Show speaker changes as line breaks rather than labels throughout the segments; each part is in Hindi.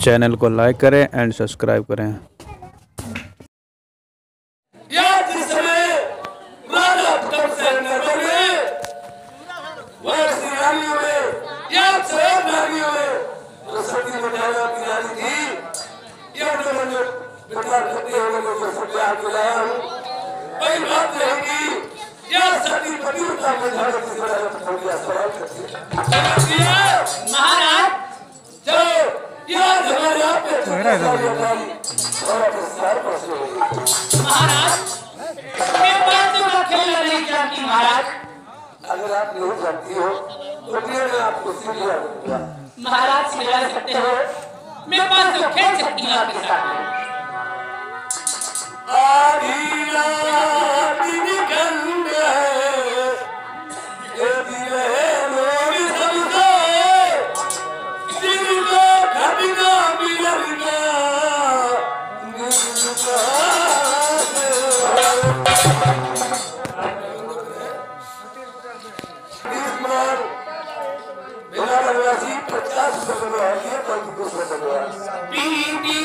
चैनल को लाइक करें एंड सब्सक्राइब करें।
महाराज महाराज मैं बातों महाराज
अगर आप नहीं जानती हो। तो मैं आपको सीढ़िया
महाराज सिला सकते हो मैं बातों खेल सकती हूँ आपके साथ
पचास रुपये में है ये पैंतीस रुपये में है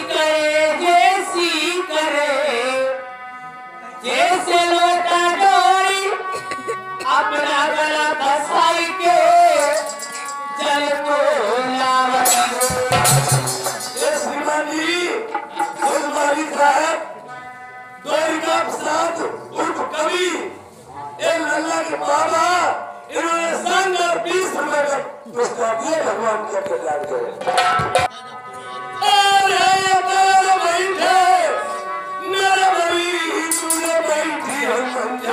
द्वारिका प्रसाद उठ कवि। ए लल्ला के बाबा, इन्होंने संग और बीस रुपए का पुरस्कार दिए भगवान के कल्याण करे बैठे नरबली बैठी हम मंझा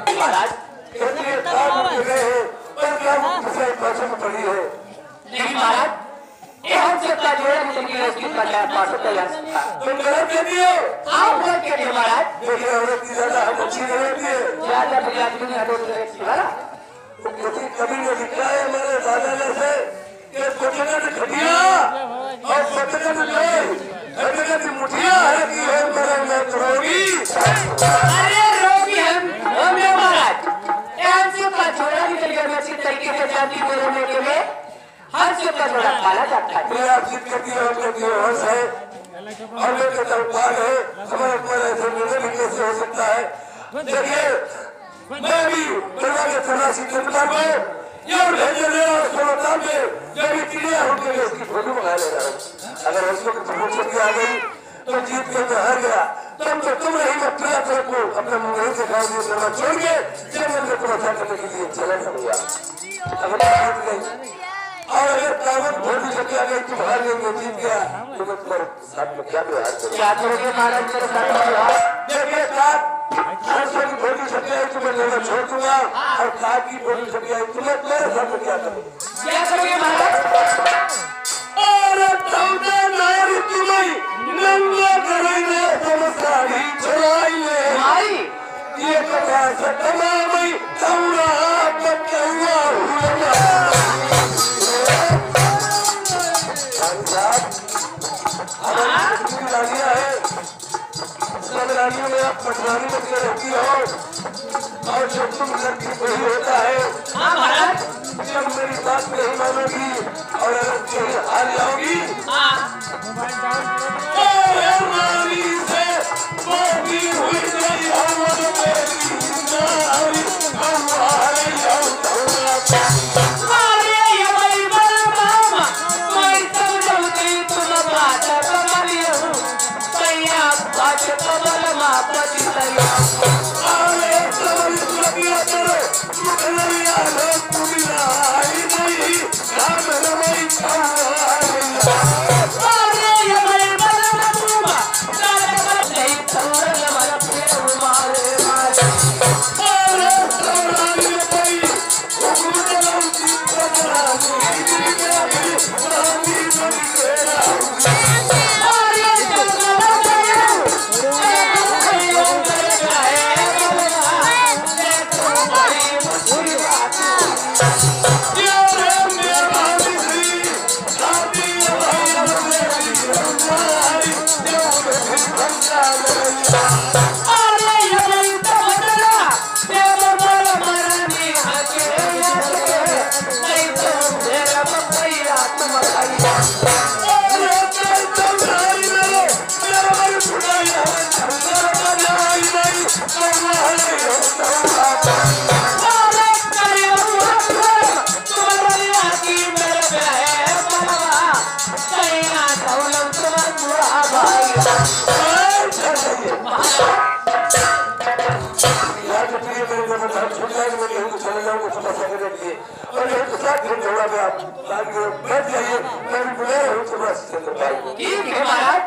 महाराज
हो हैं में पड़ी है
नहीं महाराज ये हमसे जोड़ा मुझे की का क्या पास होता है
तुम गलत कहती हो
आप बोल के लिए महाराज
देखिए औरत की ज़्यादा हम अच्छी नहीं है
ज़्यादा बिना दुनिया दो वाला
तो किसी कभी ने लिखा है मेरे दादा ने से कि पटना की खटिया और पटना की लोग पटना मुठिया है कि है मेरे में करोगी
मैं अच्छी तरीके से जाती के लिए हर से का जोड़ा पाला जाता है।
मैं आप जीत हम कहती है हर्ष है। और मैं कहता हूँ है। हमारे ऊपर ऐसे निर्णय भी कैसे हो सकता है? देखिए, मैं भी दुर्गा के सन्यासी चंद्रमा को ये भेजे ले और सोलह में जब ये चिड़िया उठ गई उसकी फ़ोटो मंगा ले रहा हूँ। अगर उसको प्रमोशन की आ गई तो जीत के मैं हार गया तब तो तुम नहीं, मैं प्रिया तेरे को अपने मुँह से खाओ दिए छोड़ के जब मैं को अच्छा करने के लिए चला जाऊँगा। अगर मैं जीत गई और अगर कावत भोटी लग गई तुम हार गई मैं जीत गया। तो मैं तुम्हारे साथ में क्या व्यवहार करूँ?
क्या करोगे महाराज मेरे साथ में व्यवहार?
देखिए काट सरसों की बोली छपी आई तुम्हें लेना छोड़ दूँगा। और काट की बोली छपी आई तुम्हें मेरे साथ में क्या करूँ?
क्या करोगे महाराज?
अरे तौदा नारी तुम्हें नंगा करेंगे तुम साड़ी
भाई।
ये कथा सतना में तौरा बतुआ हुआ रानियों में आप पटवानी के रहती हो। और जब तुम लड़की वही होता है
हाँ
जब मेरी बात नहीं मानोगी और अगर कहीं हार जाओगी
हाँ।
रानी से चंद्रपाल
ठीक है महाराज।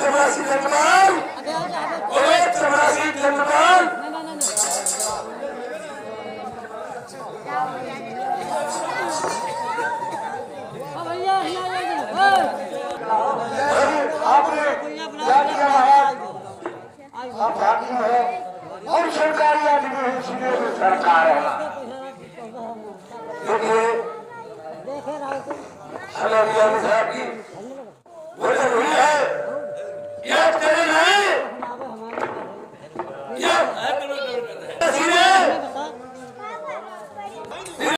चमरासी चंद्रपाल चमरासी चंद्रपाल
आपने जाति का महाराज आप हाकिम है और सरकारी आदमी है इसलिए भी सरकार है
देखिए हमारी